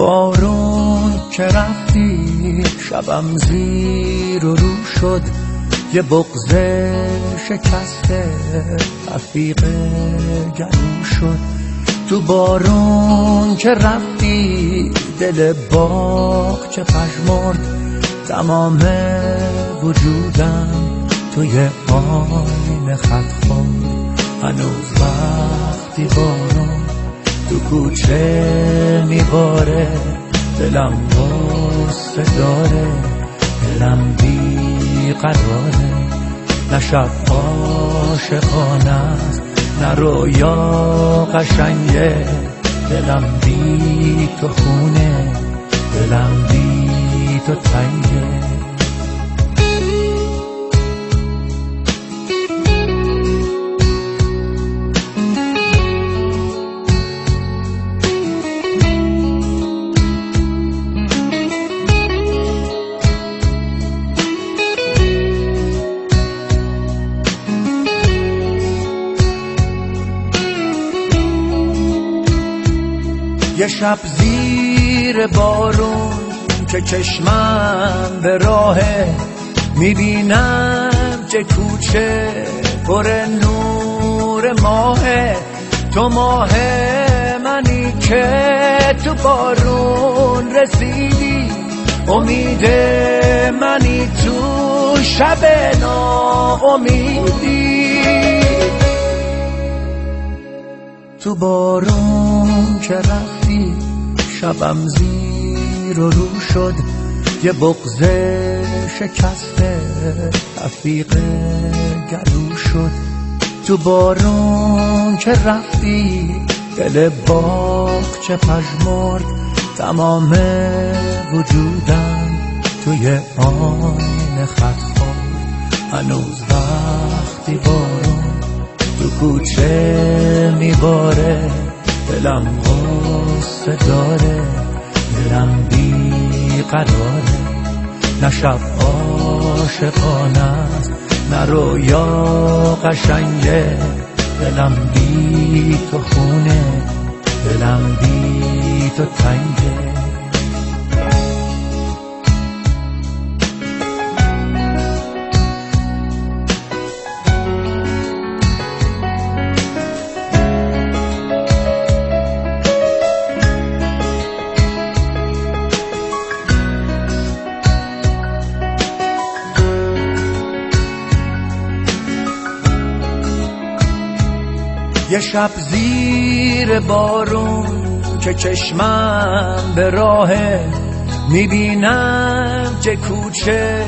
بارون که رفتی شبم زیر و رو شد. یه بغز شکسته رفیق گلو شد. تو بارون که رفتی دل باغ چه پشمرد تمام وجودم توی آین خط خورد. هنوز وقتی بارون تو کوچه میباره دلم غصه داره دلم بیقراره نه شب عاشقانه نه رویا قشنگه. دلم بی تو خونه دلم بی تو تنگه. یه شب زیر بارون که چشمم به راهه می‌بینم چه کوچه پر نور ماهه. تو ماه منی که تو بارون رسیدی امید منی تو شب ناامیدی. تو بارون که رفتی شبم زیر و رو شد. یه بغز شکسته رفیق گلو شد. تو بارون که رفتی دل باغ چه پژمرد. تمام وجودم توی آین خط هنوز وقتی بارون تو کوچه میباره دلم غصه داره دلم بیقراره نه شب عاشقانه نه رویا قشنگه. دلم بی تو خونه دلم بی تو تنگه. یه شب زیر بارون که چشمم به راهه می‌بینم چه کوچه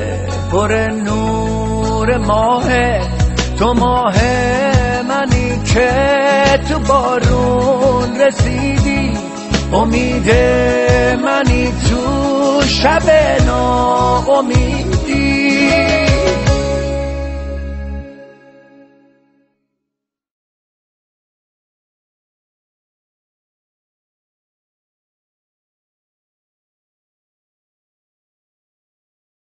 پر نور ماهه. تو ماه منی که تو بارون رسیدی. امید منی تو شب ناامیدی.